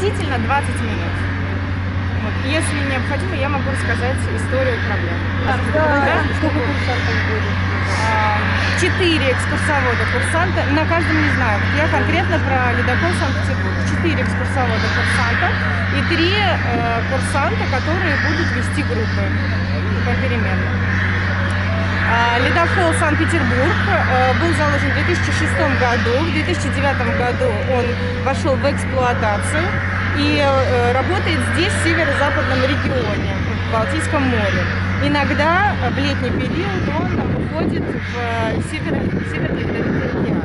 приблизительно 20 минут. Вот. Если необходимо, я могу рассказать историю проблемы. Да, сколько курсантов будет? Четыре экскурсовода курсанта, на каждом не знаю. Я конкретно про ледокол Санкт-Петербург. Четыре экскурсовода курсанта и три э, курсанта, которые будут вести группы попеременно. А, Ледокол Санкт-Петербург э, был заложен в 2006 году. В 2009 году он вошел в эксплуатацию и э, работает здесь, в северо-западном регионе, в Балтийском море. Иногда э, в летний период он уходит в север, северный ледовитый океан.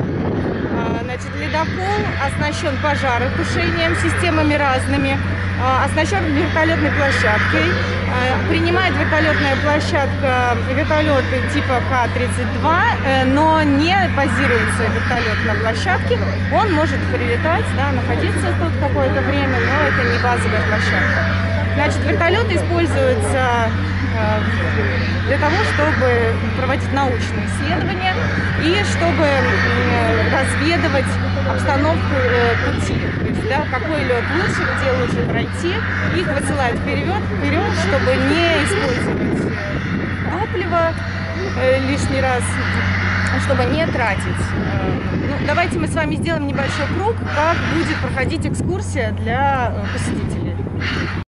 А, Значит, ледокол оснащен пожаротушением, системами разными, а, оснащен вертолетной площадкой. А, Принимает вертолетная площадка вертолеты типа Х-32, э, но не базируется вертолет на площадке. Он может прилетать, да, находиться тут какое-то время, но это не базовая площадка. Значит, вертолеты используются э, для того, чтобы проводить научные исследования и чтобы разведывать обстановку э, пути. То есть, да, какой лед лучше, где лучше пройти. Их высылают вперед, вперед, чтобы не использовать э, топливо э, лишний раз, чтобы не тратить. Ну, давайте мы с вами сделаем небольшой круг, как будет проходить экскурсия для посетителей.